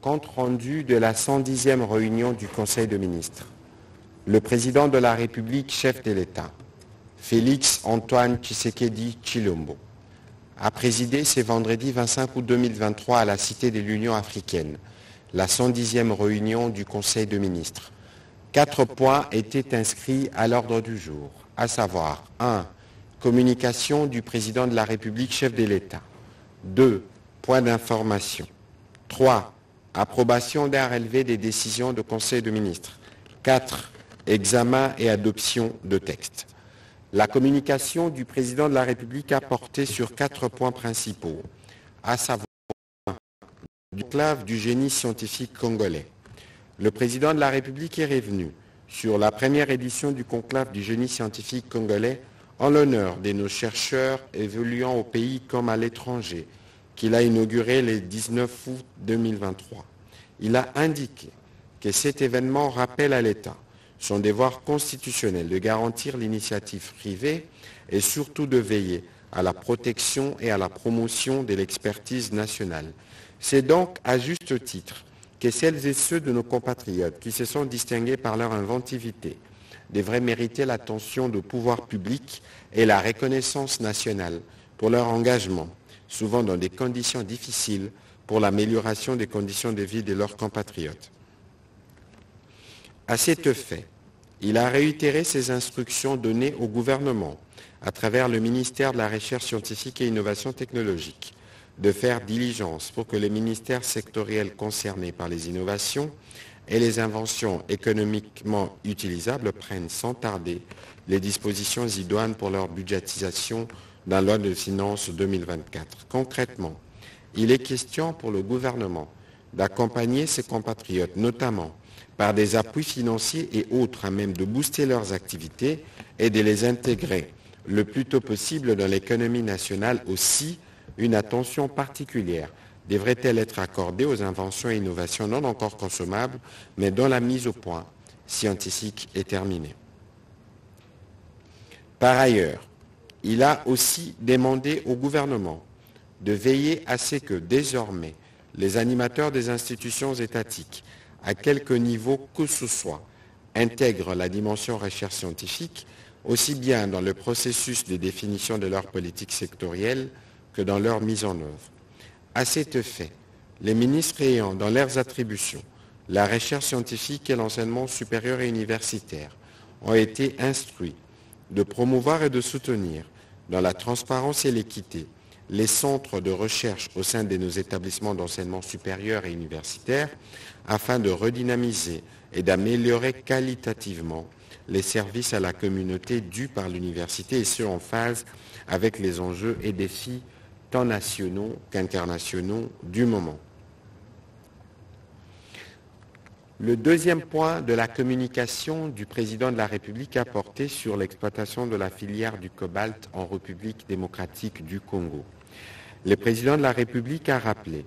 Compte rendu de la 110e réunion du Conseil de ministres. Le président de la République, chef de l'État, Félix Antoine Tshisekedi Chilombo, a présidé ce vendredi 25 août 2023 à la Cité de l'Union africaine, la 110e réunion du Conseil de ministres. Quatre points étaient inscrits à l'ordre du jour, à savoir 1. Communication du président de la République, chef de l'État. 2. Point d'information. 3. Approbation d'un relevé des décisions de Conseil de ministres. 4. Examen et adoption de textes. La communication du président de la République a porté sur quatre points principaux, à savoir du clave du génie scientifique congolais. Le président de la République est revenu sur la première édition du conclave du génie scientifique congolais en l'honneur de nos chercheurs évoluant au pays comme à l'étranger, qu'il a inauguré le 19 août 2023. Il a indiqué que cet événement rappelle à l'État son devoir constitutionnel de garantir l'initiative privée et surtout de veiller à la protection et à la promotion de l'expertise nationale. C'est donc à juste titre que celles et ceux de nos compatriotes qui se sont distingués par leur inventivité devraient mériter l'attention du pouvoir public et la reconnaissance nationale pour leur engagement, souvent dans des conditions difficiles, pour l'amélioration des conditions de vie de leurs compatriotes. À cet effet, il a réitéré ses instructions données au gouvernement à travers le ministère de la Recherche scientifique et innovation technologique de faire diligence pour que les ministères sectoriels concernés par les innovations et les inventions économiquement utilisables prennent sans tarder les dispositions idoines pour leur budgétisation dans la loi de finances 2024. Concrètement, il est question pour le gouvernement d'accompagner ses compatriotes, notamment par des appuis financiers et autres à même de booster leurs activités et de les intégrer le plus tôt possible dans l'économie nationale aussi, une attention particulière devrait-elle être accordée aux inventions et innovations non encore consommables, mais dont la mise au point scientifique est terminée. Par ailleurs, il a aussi demandé au gouvernement de veiller à ce que désormais les animateurs des institutions étatiques, à quelque niveau que ce soit, intègrent la dimension recherche scientifique, aussi bien dans le processus de définition de leur politique sectorielle que dans leur mise en œuvre. À cet effet, les ministres ayant dans leurs attributions la recherche scientifique et l'enseignement supérieur et universitaire ont été instruits de promouvoir et de soutenir dans la transparence et l'équité les centres de recherche au sein de nos établissements d'enseignement supérieur et universitaire afin de redynamiser et d'améliorer qualitativement les services à la communauté dus par l'université et ce en phase avec les enjeux et défis tant nationaux qu'internationaux du moment. Le deuxième point de la communication du président de la République a porté sur l'exploitation de la filière du cobalt en République démocratique du Congo. Le président de la République a rappelé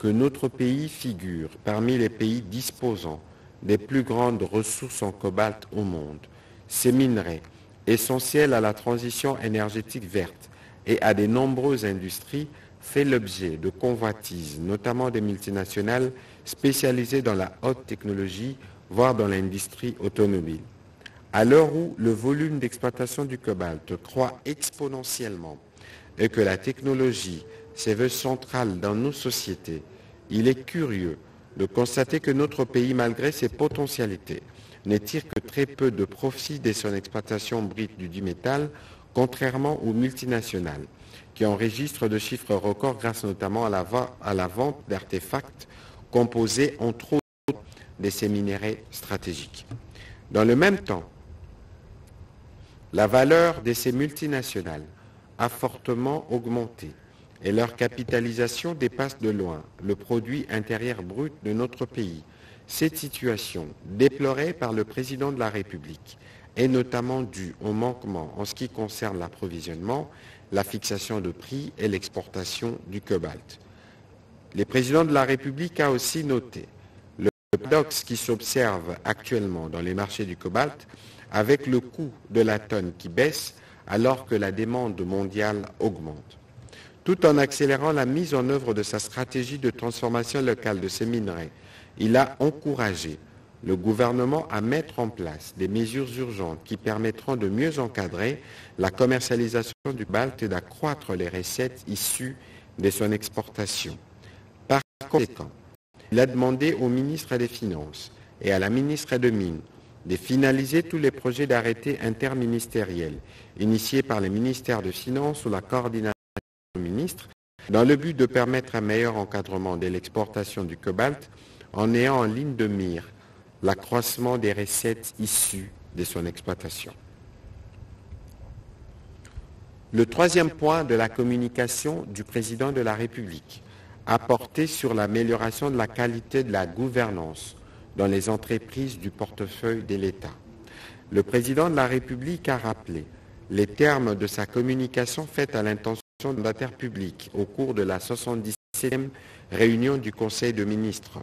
que notre pays figure parmi les pays disposant des plus grandes ressources en cobalt au monde. Ces minerais, essentiels à la transition énergétique verte et à de nombreuses industries, fait l'objet de convoitises, notamment des multinationales spécialisées dans la haute technologie, voire dans l'industrie automobile. À l'heure où le volume d'exploitation du cobalt croît exponentiellement et que la technologie se veut centrale dans nos sociétés, il est curieux de constater que notre pays, malgré ses potentialités, ne tire que très peu de profit de son exploitation brute du dimétal, contrairement aux multinationales qui enregistrent de chiffres records grâce notamment à la, vente d'artefacts composés entre autres de ces minéraux stratégiques. Dans le même temps, la valeur de ces multinationales a fortement augmenté et leur capitalisation dépasse de loin le produit intérieur brut de notre pays. Cette situation, déplorée par le président de la République, est notamment due au manquement en ce qui concerne l'approvisionnement la fixation de prix et l'exportation du cobalt. Le président de la République a aussi noté le paradoxe qui s'observe actuellement dans les marchés du cobalt avec le coût de la tonne qui baisse alors que la demande mondiale augmente. tout en accélérant la mise en œuvre de sa stratégie de transformation locale de ces minerais. Il a encouragé le gouvernement à mettre en place des mesures urgentes qui permettront de mieux encadrer la commercialisation du BALT et d'accroître les recettes issues de son exportation. Conséquent, il a demandé au ministre des Finances et à la ministre de Mines de finaliser tous les projets d'arrêtés interministériels initiés par les ministères de Finances ou la coordination des ministres dans le but de permettre un meilleur encadrement de l'exportation du cobalt en ayant en ligne de mire l'accroissement des recettes issues de son exploitation. Le troisième point de la communication du président de la République a porté sur l'amélioration de la qualité de la gouvernance dans les entreprises du portefeuille de l'État. Le président de la République a rappelé les termes de sa communication faite à l'intention mandataire public au cours de la 77e réunion du Conseil de ministres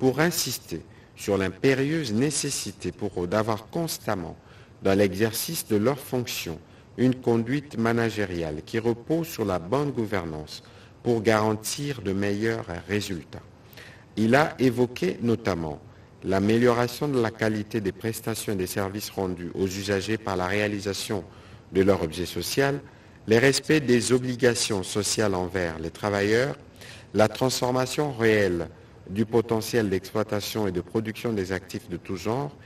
pour insister sur l'impérieuse nécessité pour eux d'avoir constamment, dans l'exercice de leurs fonctions, une conduite managériale qui repose sur la bonne gouvernance pour garantir de meilleurs résultats. Il a évoqué notamment l'amélioration de la qualité des prestations et des services rendus aux usagers par la réalisation de leur objet social, le respect des obligations sociales envers les travailleurs, la transformation réelle du potentiel d'exploitation et de production des actifs de tout genre,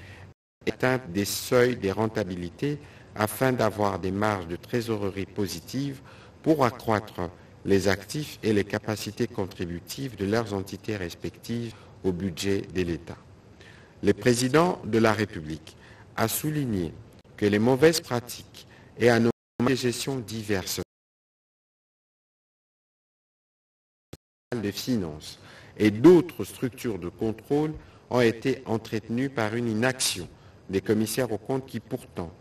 atteinte des seuils des rentabilités afin d'avoir des marges de trésorerie positives pour accroître les actifs et les capacités contributives de leurs entités respectives au budget de l'État. Le président de la République a souligné que les mauvaises pratiques et anomalies de gestion diverses des finances et d'autres structures de contrôle ont été entretenues par une inaction des commissaires aux comptes qui pourtant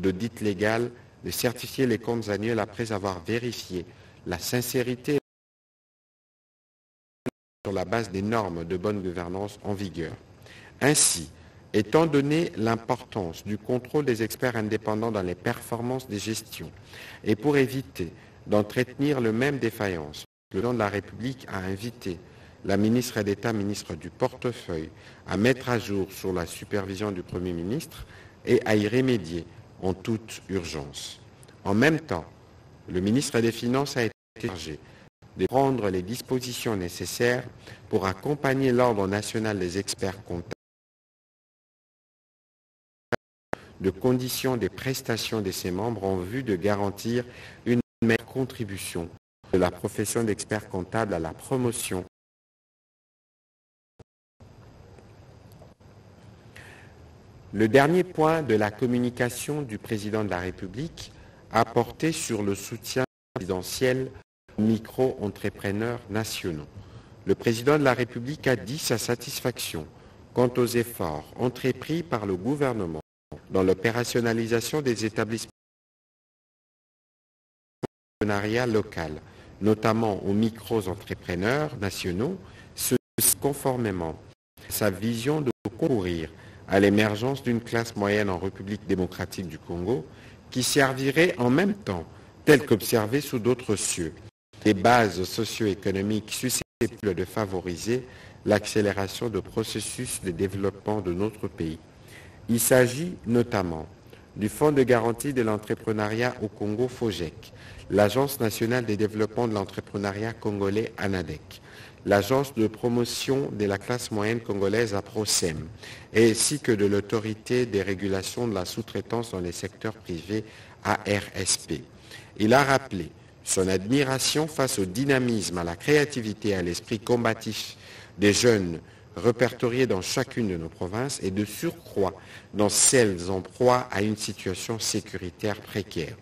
de dite légale de certifier les comptes annuels après avoir vérifié la sincérité sur la base des normes de bonne gouvernance en vigueur. Ainsi, étant donné l'importance du contrôle des experts indépendants dans les performances des gestions et pour éviter d'entretenir le même défaillance. Le nom de la République a invité la ministre d'État, ministre du portefeuille, à mettre à jour sur la supervision du Premier ministre et à y remédier en toute urgence. En même temps, le ministre des Finances a été chargé de prendre les dispositions nécessaires pour accompagner l'Ordre national des experts comptables de conditions des prestations de ses membres en vue de garantir une meilleure contribution de la profession d'expert comptable à la promotion Le dernier point de la communication du président de la République a porté sur le soutien présidentiel aux micro-entrepreneurs nationaux. Le président de la République a dit sa satisfaction quant aux efforts entrepris par le gouvernement dans l'opérationnalisation des établissements local, notamment aux micro-entrepreneurs nationaux, conformément à sa vision de concourir à l'émergence d'une classe moyenne en République démocratique du Congo qui servirait en même temps, tel qu'observé sous d'autres cieux, des bases socio-économiques susceptibles de favoriser l'accélération de processus de développement de notre pays. Il s'agit notamment du Fonds de garantie de l'entrepreneuriat au Congo FOGEC, l'Agence nationale de développement de l'entrepreneuriat congolais ANADEC, l'Agence de promotion de la classe moyenne congolaise APROSEM, ainsi que de l'Autorité des régulations de la sous-traitance dans les secteurs privés ARSP. Il a rappelé son admiration face au dynamisme, à la créativité et à l'esprit combatif des jeunes répertoriés dans chacune de nos provinces et de surcroît dans celles en proie à une situation sécuritaire précaire.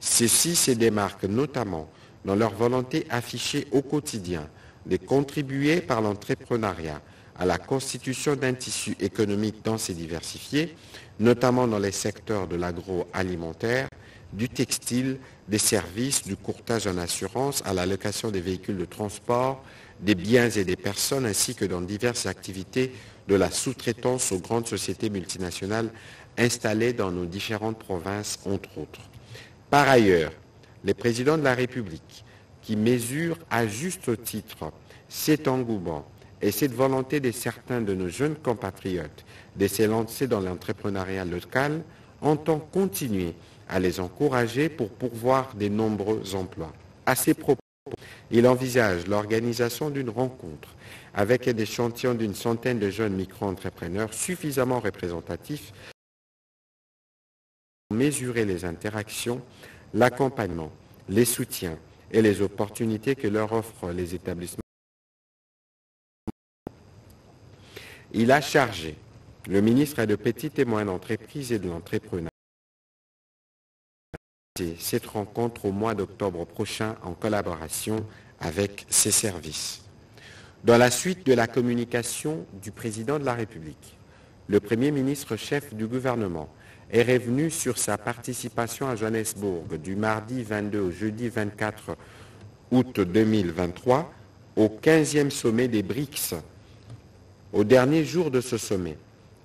Ceci se démarque notamment dans leur volonté affichée au quotidien de contribuer par l'entrepreneuriat à la constitution d'un tissu économique dense et diversifié, notamment dans les secteurs de l'agroalimentaire, du textile, des services, du courtage en assurance, à la location des véhicules de transport, des biens et des personnes, ainsi que dans diverses activités de la sous-traitance aux grandes sociétés multinationales installées dans nos différentes provinces, entre autres. Par ailleurs, les présidents de la République, qui mesurent à juste titre cet engouement et cette volonté de certains de nos jeunes compatriotes de s'élancer dans l'entrepreneuriat local, entendent continuer à les encourager pour pourvoir de nombreux emplois. À ces propos, il envisage l'organisation d'une rencontre avec des échantillons d'une centaine de jeunes micro-entrepreneurs suffisamment représentatifs pour mesurer les interactions, l'accompagnement, les soutiens et les opportunités que leur offrent les établissements. Il a chargé le ministre de Petites et Moyennes Entreprises et de l'Entrepreneuriat cette rencontre au mois d'octobre prochain en collaboration avec ses services. Dans la suite de la communication du président de la République, le Premier ministre chef du gouvernement est revenu sur sa participation à Johannesburg du mardi 22 au jeudi 24 août 2023 au 15e sommet des BRICS. Au dernier jour de ce sommet,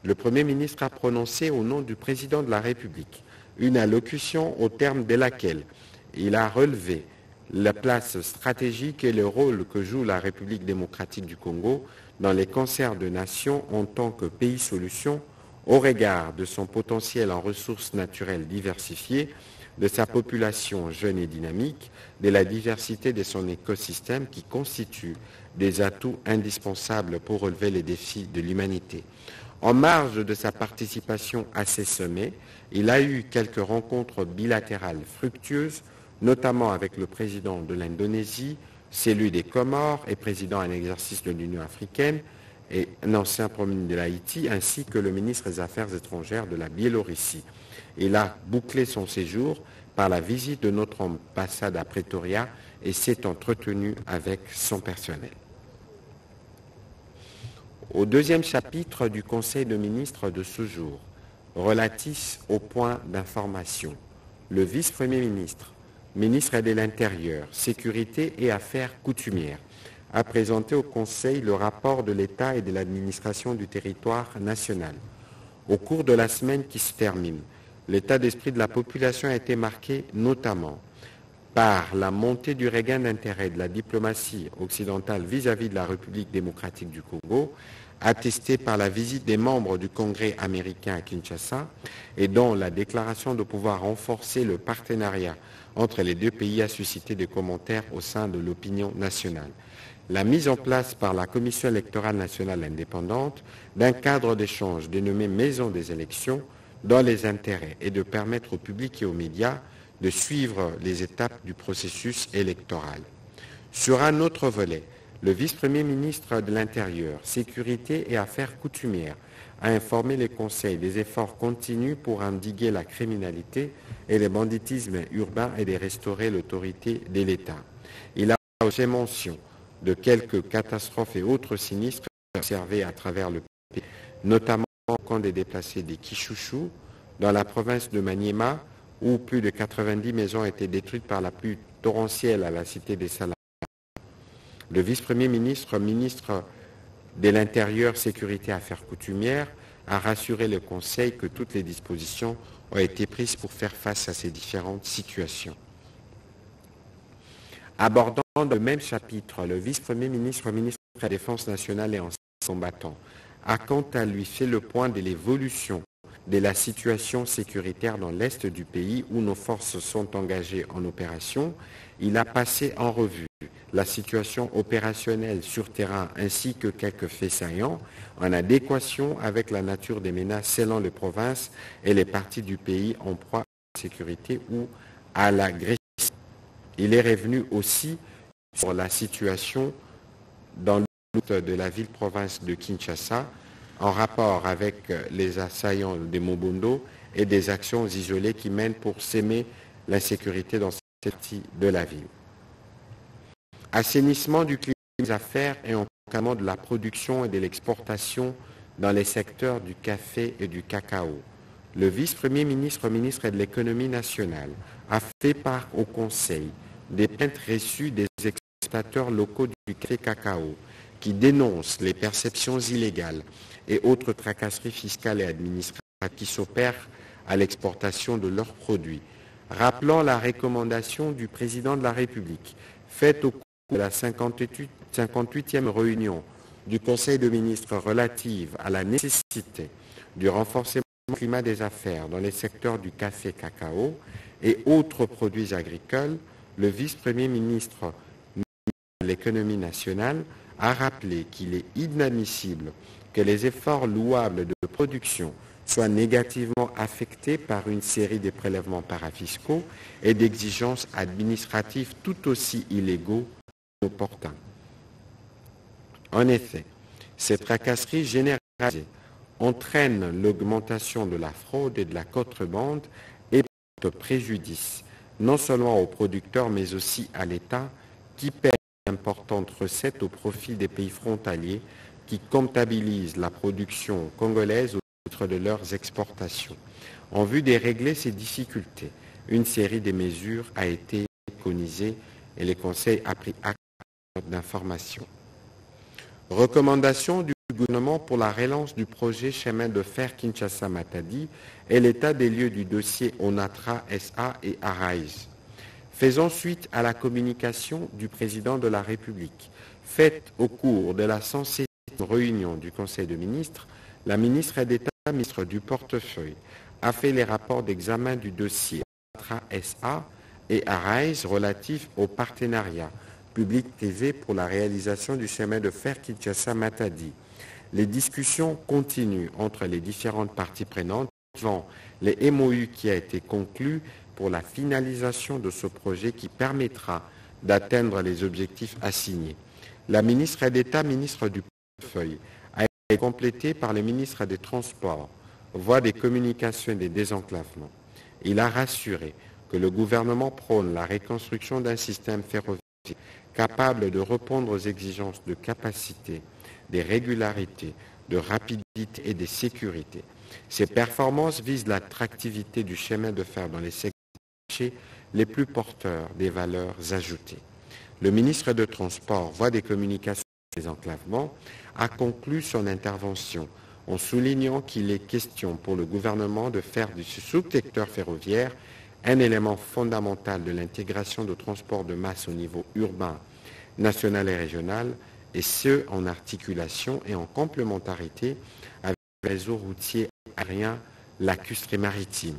le Premier ministre a prononcé au nom du président de la République une allocution au terme de laquelle il a relevé la place stratégique et le rôle que joue la République démocratique du Congo dans les concerts de nations en tant que pays solution au regard de son potentiel en ressources naturelles diversifiées, de sa population jeune et dynamique, de la diversité de son écosystème qui constituent des atouts indispensables pour relever les défis de l'humanité. En marge de sa participation à ces sommets, il a eu quelques rencontres bilatérales fructueuses notamment avec le président de l'Indonésie, celui des Comores et président en exercice de l'Union africaine et un ancien premier ministre de l'Haïti, ainsi que le ministre des Affaires étrangères de la Biélorussie. Il a bouclé son séjour par la visite de notre ambassade à Pretoria et s'est entretenu avec son personnel. Au deuxième chapitre du Conseil de ministres de ce jour, relatif au point d'information, le vice-premier ministre ministre de l'Intérieur, Sécurité et Affaires coutumières, a présenté au Conseil le rapport de l'État et de l'administration du territoire national. Au cours de la semaine qui se termine, l'état d'esprit de la population a été marqué notamment par la montée du regain d'intérêt de la diplomatie occidentale vis-à-vis de la République démocratique du Congo, attestée par la visite des membres du Congrès américain à Kinshasa et dont la déclaration de pouvoir renforcer le partenariat entre les deux pays a suscité des commentaires au sein de l'opinion nationale. La mise en place par la Commission électorale nationale indépendante d'un cadre d'échange dénommé Maison des élections dans les intérêts et de permettre au public et aux médias de suivre les étapes du processus électoral. Sur un autre volet, le vice-premier ministre de l'Intérieur, Sécurité et Affaires coutumières a informé les conseils des efforts continus pour endiguer la criminalité et le banditisme urbain et de restaurer l'autorité de l'État. Il a fait mention de quelques catastrophes et autres sinistres observés à travers le pays, notamment au camp des déplacés des Kichouchou, dans la province de Maniema, où plus de 90 maisons ont été détruites par la pluie torrentielle à la cité des Salades. Le vice-premier ministre, ministre de l'Intérieur, Sécurité Affaires coutumières, a rassuré le Conseil que toutes les dispositions ont été prises pour faire face à ces différentes situations. Abordant le même chapitre, le vice-premier ministre, ministre de la Défense nationale et ancien combattant, a quant à lui fait le point de l'évolution de la situation sécuritaire dans l'Est du pays où nos forces sont engagées en opération. Il a passé en revue la situation opérationnelle sur terrain ainsi que quelques faits saillants en adéquation avec la nature des menaces selon les provinces et les parties du pays en proie à la sécurité ou à l'agression. Il est revenu aussi sur la situation dans le de la ville-province de Kinshasa en rapport avec les assaillants des Mobondo et des actions isolées qui mènent pour s'aimer l'insécurité dans cette partie de la ville assainissement du climat des affaires et encadrement de la production et de l'exportation dans les secteurs du café et du cacao. Le vice-premier ministre, ministre de l'économie nationale, a fait part au Conseil des plaintes reçues des exportateurs locaux du café cacao qui dénoncent les perceptions illégales et autres tracasseries fiscales et administratives qui s'opèrent à l'exportation de leurs produits rappelant la recommandation du président de la République faite au cours de la 58e réunion du Conseil de ministres relative à la nécessité du renforcement du climat des affaires dans les secteurs du café-cacao et autres produits agricoles, le vice-premier ministre l'économie nationale a rappelé qu'il est inadmissible que les efforts louables de production soient négativement affectés par une série de prélèvements parafiscaux et d'exigences administratives tout aussi illégaux qu'opportuns. En effet, ces tracasseries généralisées entraînent l'augmentation de la fraude et de la contrebande et portent préjudice non seulement aux producteurs mais aussi à l'État qui perd d'importantes recettes au profit des pays frontaliers qui comptabilisent la production congolaise au titre de leurs exportations. En vue de régler ces difficultés, une série de mesures a été préconisée et le Conseil a pris acte d'information. Recommandation du gouvernement pour la relance du projet chemin de fer Kinshasa-Matadi et l'état des lieux du dossier ONATRA SA et ARAIS. Faisant suite à la communication du président de la République faite au cours de la 107 réunion du Conseil de ministres, la ministre d'État, ministre du portefeuille, a fait les rapports d'examen du dossier ONATRA SA et ARAIS relatifs au partenariat public-privé pour la réalisation du chemin de fer Kinshasa-Matadi. Les discussions continuent entre les différentes parties prenantes les MOU qui a été conclu pour la finalisation de ce projet qui permettra d'atteindre les objectifs assignés. La ministre d'État, ministre du portefeuille, a été complétée par le ministre des Transports, voie des communications et des désenclavements. Il a rassuré que le gouvernement prône la reconstruction d'un système ferroviaire capable de répondre aux exigences de capacité, des régularités, de rapidité et de sécurité. Ces performances visent l'attractivité du chemin de fer dans les secteurs les plus porteurs des valeurs ajoutées. Le ministre de Transport, voie des communications et des enclavements, a conclu son intervention en soulignant qu'il est question pour le gouvernement de faire du sous-secteur ferroviaire un élément fondamental de l'intégration de transport de masse au niveau urbain, national et régional, et ce, en articulation et en complémentarité avec le réseau routier aérien lacustre et maritime.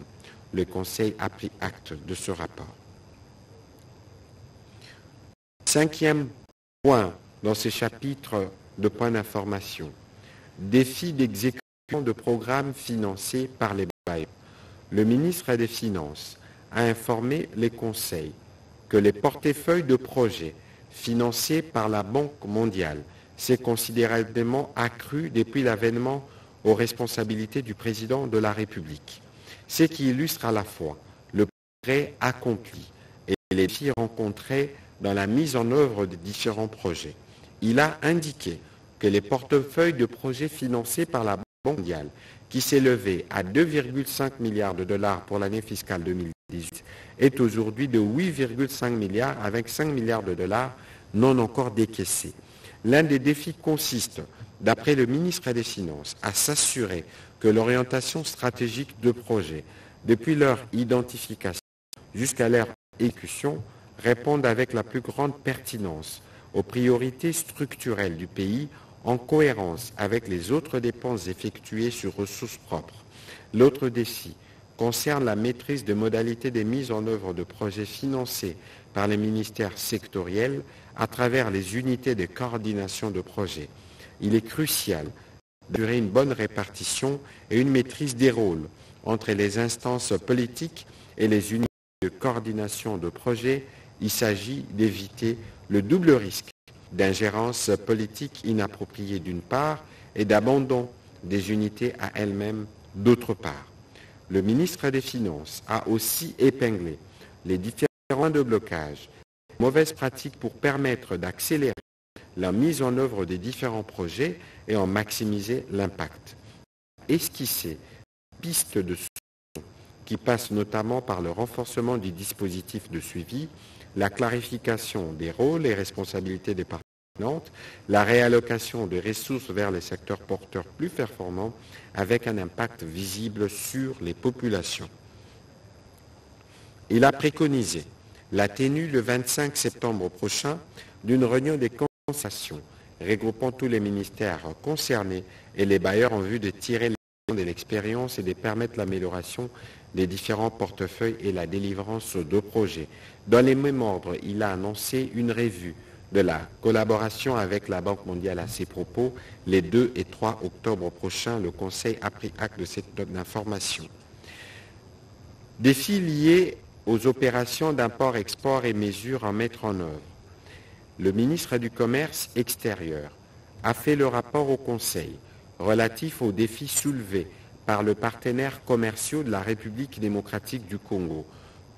Le Conseil a pris acte de ce rapport. Cinquième point dans ces chapitres de points d'information. Défi d'exécution de programmes financés par les bailleurs. Le ministre des Finances a informé les conseils que les portefeuilles de projets financés par la Banque mondiale s'est considérablement accru depuis l'avènement aux responsabilités du président de la République, ce qui illustre à la fois le progrès accompli et les défis rencontrés dans la mise en œuvre des différents projets. Il a indiqué que les portefeuilles de projets financés par la Banque mondiale, qui s'élevaient à 2,5 milliards de dollars pour l'année fiscale 2018, est aujourd'hui de 8,5 milliards avec 5 milliards de dollars non encore décaissés. L'un des défis consiste, d'après le ministre des Finances, à s'assurer que l'orientation stratégique de projets, depuis leur identification jusqu'à leur exécution, répondent avec la plus grande pertinence aux priorités structurelles du pays en cohérence avec les autres dépenses effectuées sur ressources propres. L'autre défi concerne la maîtrise des modalités des mises en œuvre de projets financés par les ministères sectoriels à travers les unités de coordination de projets. Il est crucial d'assurer une bonne répartition et une maîtrise des rôles entre les instances politiques et les unités de coordination de projets. Il s'agit d'éviter le double risque d'ingérence politique inappropriée d'une part et d'abandon des unités à elles-mêmes d'autre part. Le ministre des Finances a aussi épinglé les différents points de blocage, mauvaises pratiques pour permettre d'accélérer la mise en œuvre des différents projets et en maximiser l'impact. Esquisser pistes de solutions qui passent notamment par le renforcement du dispositif de suivi, la clarification des rôles et responsabilités des parties prenantes, la réallocation des ressources vers les secteurs porteurs plus performants avec un impact visible sur les populations. Il a préconisé la tenue le 25 septembre prochain d'une réunion des regroupant tous les ministères concernés et les bailleurs en vue de tirer les de l'expérience et de permettre l'amélioration des différents portefeuilles et la délivrance de projets. Dans les mêmes ordres, il a annoncé une revue de la collaboration avec la Banque mondiale à ses propos. Les 2 et 3 octobre prochains, le Conseil a pris acte de cette note d'information. Défis liés aux opérations d'import-export et mesures à mettre en œuvre le ministre du Commerce extérieur a fait le rapport au Conseil relatif aux défis soulevés par le partenaire commerciaux de la République démocratique du Congo,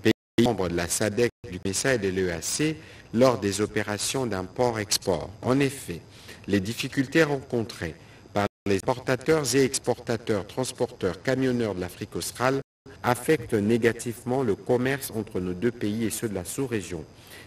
pays membre de la SADEC, du MESA et de l'EAC, lors des opérations d'import-export. En effet, les difficultés rencontrées par les exportateurs et exportateurs, transporteurs, camionneurs de l'Afrique australe affectent négativement le commerce entre nos deux pays et ceux de la sous-région.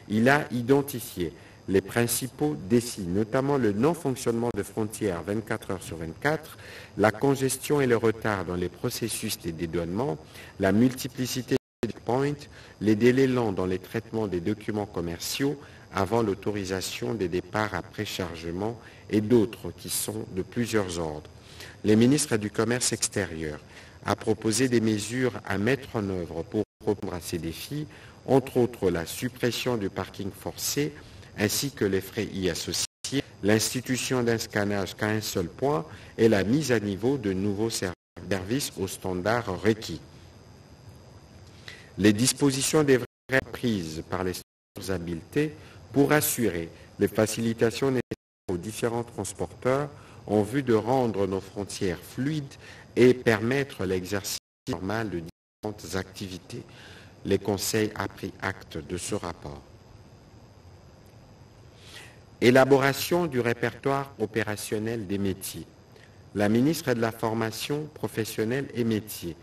Il a identifié les principaux défis, notamment le non-fonctionnement de frontières 24 heures sur 24, la congestion et le retard dans les processus des dédouanements, la multiplicité des checkpoints, les délais lents dans les traitements des documents commerciaux avant l'autorisation des départs après chargement et d'autres qui sont de plusieurs ordres. Les ministres du Commerce extérieur a proposé des mesures à mettre en œuvre pour répondre à ces défis, entre autres la suppression du parking forcé ainsi que les frais y associés, l'institution d'un scannage qu'à un seul point et la mise à niveau de nouveaux services aux standards requis. Les dispositions des prises par les habiletés pour assurer les facilitations nécessaires aux différents transporteurs en vue de rendre nos frontières fluides et permettre l'exercice normal de différentes activités. Les conseils a pris acte de ce rapport. Élaboration du répertoire opérationnel des métiers. La ministre de la Formation professionnelle et métiers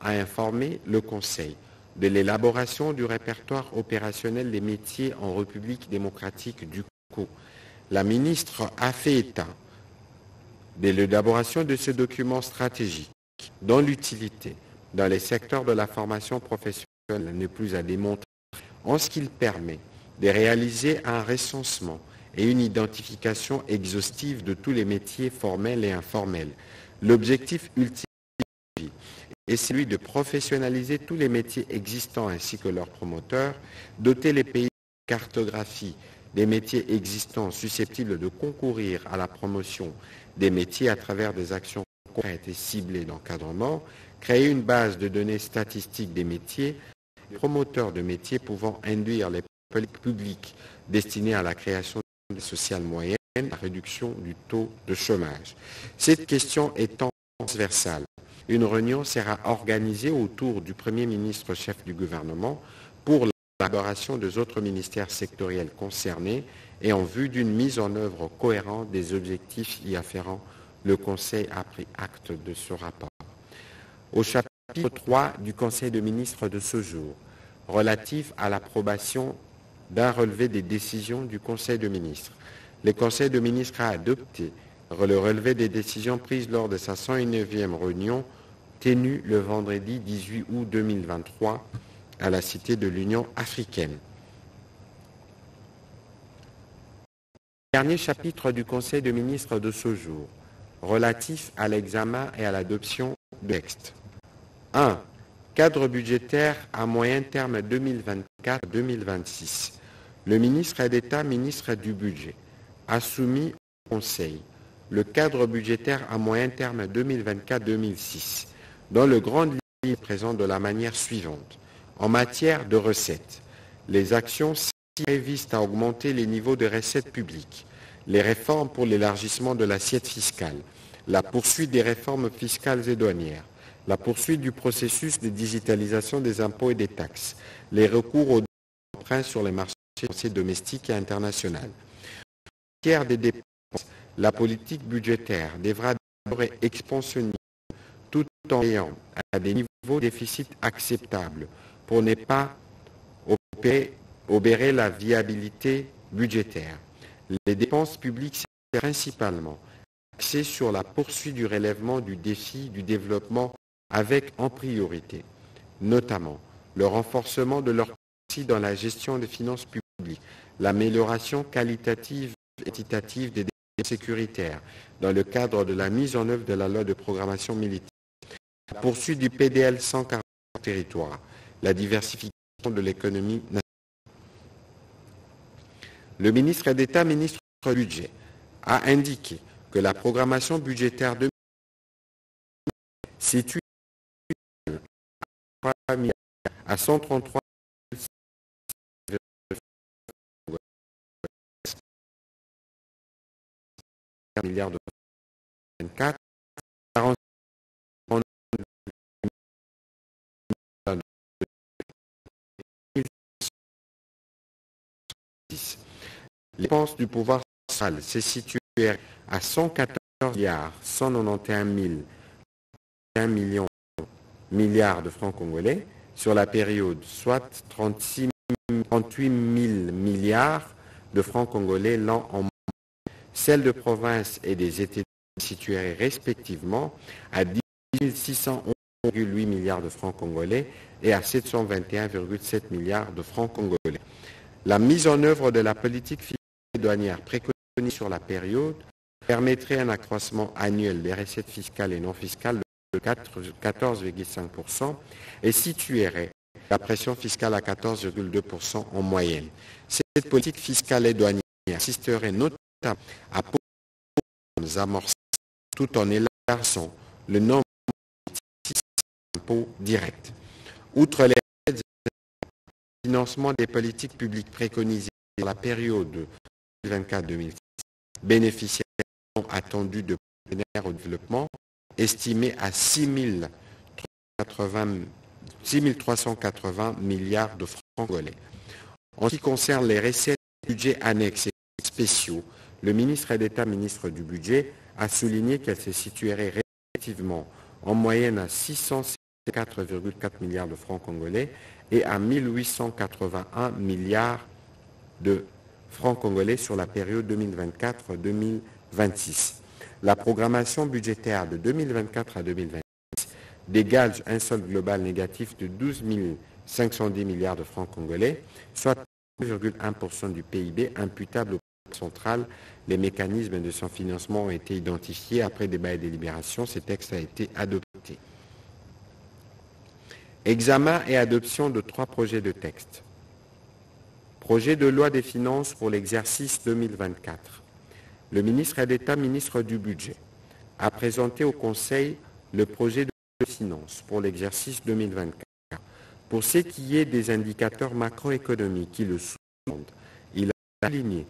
a informé le Conseil de l'élaboration du répertoire opérationnel des métiers en République démocratique du Congo. La ministre a fait état de l'élaboration de ce document stratégique dont l'utilité dans les secteurs de la formation professionnelle n'est plus à démontrer en ce qu'il permet de réaliser un recensement et une identification exhaustive de tous les métiers formels et informels. L'objectif ultime est celui de professionnaliser tous les métiers existants ainsi que leurs promoteurs, doter les pays de cartographie des métiers existants susceptibles de concourir à la promotion des métiers à travers des actions concrètes et ciblées d'encadrement, créer une base de données statistiques des métiers, promoteurs de métiers pouvant induire les politiques publiques à la création sociale moyenne, la réduction du taux de chômage. Cette question étant transversale, une réunion sera organisée autour du Premier ministre chef du gouvernement pour l'élaboration des autres ministères sectoriels concernés et en vue d'une mise en œuvre cohérente des objectifs y afférents. Le Conseil a pris acte de ce rapport. Au chapitre 3 du Conseil de ministres de ce jour, relatif à l'approbation d'un relevé des décisions du Conseil de ministres. Le Conseil de ministres a adopté le relevé des décisions prises lors de sa 109e réunion tenue le vendredi 18 août 2023 à la Cité de l'Union africaine. Dernier chapitre du Conseil de ministres de ce jour, relatif à l'examen et à l'adoption de texte. 1. Cadre budgétaire à moyen terme 2024-2026. Le ministre d'État, ministre du Budget, a soumis au Conseil le cadre budgétaire à moyen terme 2024-2006, dont le grand ligne présente de la manière suivante. En matière de recettes, les actions visent à augmenter les niveaux de recettes publiques, les réformes pour l'élargissement de l'assiette fiscale, la poursuite des réformes fiscales et douanières, la poursuite du processus de digitalisation des impôts et des taxes, les recours aux emprunts sur les marchés financier domestique et international. En matière des dépenses, la politique budgétaire devra demeurer expansionniste tout en ayant à des niveaux de déficit acceptables pour ne pas opérer, obérer la viabilité budgétaire. Les dépenses publiques sont principalement axées sur la poursuite du relèvement du défi du développement avec en priorité, notamment le renforcement de leur dans la gestion des finances publiques l'amélioration qualitative et quantitative des décisions sécuritaires dans le cadre de la mise en œuvre de la loi de programmation militaire, la poursuite du PDL 140 territoires, la diversification de l'économie nationale. Le ministre d'État, ministre du Budget, a indiqué que la programmation budgétaire de situe à 133 milliards de 24 Les dépenses du pouvoir central s'est situé à 114 milliards 191 millions milliards de francs congolais sur la période, soit 36, 38 000 milliards de francs congolais l'an en Celles de province et des États situées respectivement à 10 611,8 milliards de francs congolais et à 721,7 milliards de francs congolais. La mise en œuvre de la politique fiscale douanière préconisée sur la période permettrait un accroissement annuel des recettes fiscales et non fiscales de 14,5% et situerait la pression fiscale à 14,2% en moyenne. Cette politique fiscale et douanière assisterait notamment à amorcer tout en élargissant le nombre d'impôts directs. Outre les financement des politiques publiques préconisées dans la période 2024-2026, bénéficiaires attendus de partenaires au développement, estimés à 6 380 milliards de francs congolais. En ce qui concerne les recettes budget annexes et spéciaux, le ministre d'État, ministre du Budget, a souligné qu'elles se situeraient relativement en moyenne à 604,4 milliards de francs congolais et à 1881 milliards de francs congolais sur la période 2024-2026. La programmation budgétaire de 2024 à 2026 dégage un solde global négatif de 12 510 milliards de francs congolais, soit 2,1% du PIB imputable au central. Les mécanismes de son financement ont été identifiés après débat et délibération. Ce texte a été adopté. Examen et adoption de trois projets de texte. Projet de loi des finances pour l'exercice 2024. Le ministre d'État, ministre du Budget, a présenté au Conseil le projet de loi des finances pour l'exercice 2024. Pour ce qui est des indicateurs macroéconomiques qui le sous-tendent, il a aligné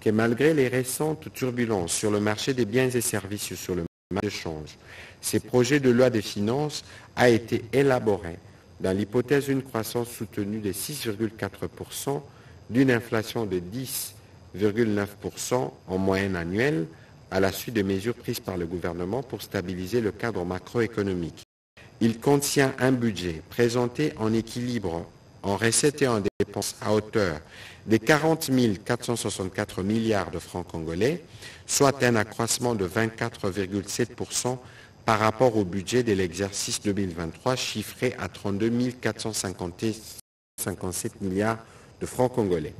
que malgré les récentes turbulences sur le marché des biens et services sur le marché de change, ces projets de loi des finances a été élaboré dans l'hypothèse d'une croissance soutenue de 6,4%, d'une inflation de 10,9% en moyenne annuelle à la suite des mesures prises par le gouvernement pour stabiliser le cadre macroéconomique. Il contient un budget présenté en équilibre en recettes et en dépenses à hauteur de 40 464 milliards de francs congolais, soit un accroissement de 24,7% par rapport au budget de l'exercice 2023 chiffré à 32 457 milliards de francs congolais.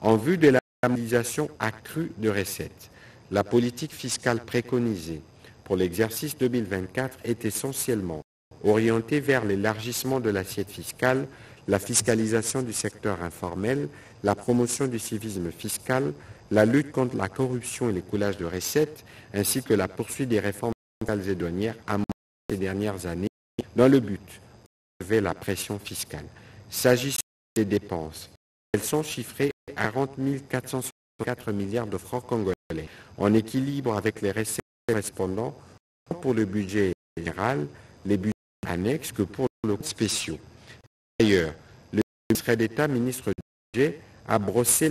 En vue de la stabilisation accrue de recettes, la politique fiscale préconisée pour l'exercice 2024 est essentiellement orientée vers l'élargissement de l'assiette fiscale, la fiscalisation du secteur informel, la promotion du civisme fiscal, la lutte contre la corruption et les coulages de recettes, ainsi que la poursuite des réformes et douanières à ces dernières années dans le but de lever la pression fiscale. S'agissant des dépenses, elles sont chiffrées à 40 464 milliards de francs congolais, en équilibre avec les recettes correspondants pour le budget général, les budgets annexes que pour le spéciaux. D'ailleurs, le ministre d'État, ministre du budget, a brossé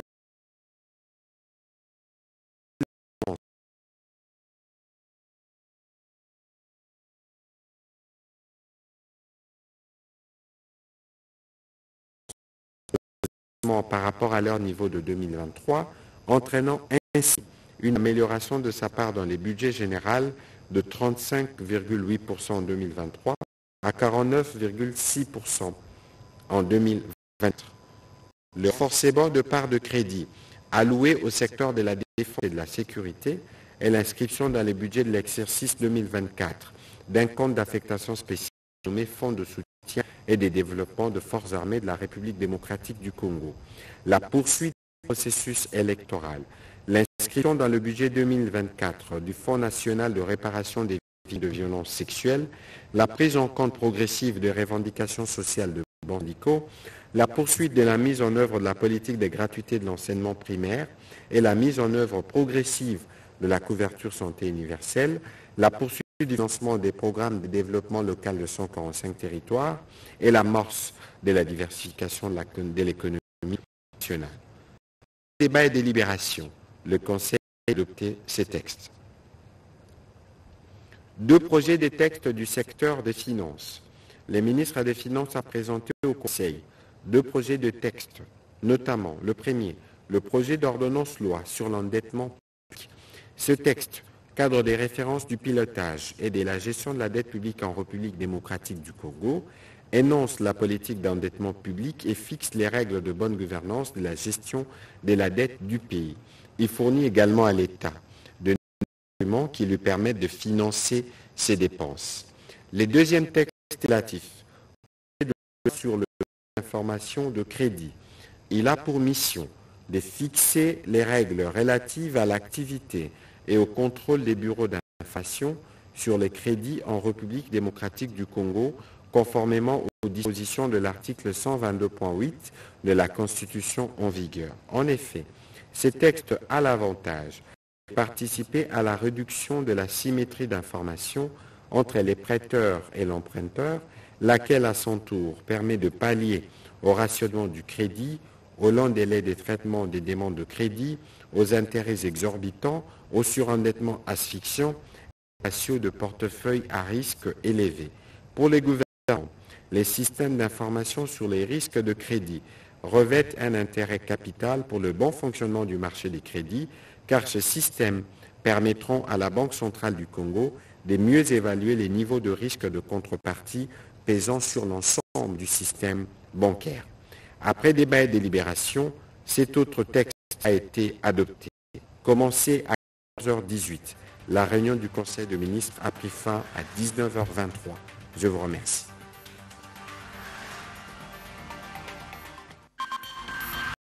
par rapport à leur niveau de 2023, entraînant ainsi une amélioration de sa part dans les budgets généraux de 35,8% en 2023 à 49,6% en 2020. Le forcément de part de crédit alloué au secteur de la défense et de la sécurité et l'inscription dans les budgets de l'exercice 2024 d'un compte d'affectation spéciale nommé Fonds de soutien et des développements de forces armées de la République démocratique du Congo. La poursuite du processus électoral, l'inscription dans le budget 2024 du Fonds national de réparation des victimes de violences sexuelles, la prise en compte progressive des revendications sociales de Bandico, la poursuite de la mise en œuvre de la politique de gratuité de l'enseignement primaire et la mise en œuvre progressive de la couverture santé universelle, la poursuite du lancement des programmes de développement local de 145 territoires et l'amorce de la diversification de l'économie nationale. Débat et délibération. Le Conseil a adopté ces textes. Deux projets de textes du secteur des finances. Les ministres des Finances ont présenté au Conseil deux projets de texte, notamment le premier, le projet d'ordonnance loi sur l'endettement public. Ce texte cadre des références du pilotage et de la gestion de la dette publique en République démocratique du Congo, énonce la politique d'endettement public et fixe les règles de bonne gouvernance de la gestion de la dette du pays. Il fournit également à l'État de instruments qui lui permettent de financer ses dépenses. Les deuxièmes textes relatifs l'information de crédit. Il a pour mission de fixer les règles relatives à l'activité et au contrôle des bureaux d'inflation sur les crédits en République démocratique du Congo, conformément aux dispositions de l'article 122.8 de la Constitution en vigueur. En effet, ces textes a l'avantage de participer à la réduction de la symétrie d'information entre les prêteurs et l'emprunteur, laquelle à son tour permet de pallier au rationnement du crédit, au long délai de traitement des demandes de crédit, aux intérêts exorbitants, au surendettement asphyxiant, ratio de portefeuille à risque élevé. Pour les gouvernements, les systèmes d'information sur les risques de crédit revêtent un intérêt capital pour le bon fonctionnement du marché des crédits, car ces systèmes permettront à la Banque centrale du Congo de mieux évaluer les niveaux de risque de contrepartie pesant sur l'ensemble du système bancaire. Après débat et délibération, cet autre texte a été adopté. Commencé à 14h18, la réunion du Conseil de ministres a pris fin à 19h23. Je vous remercie.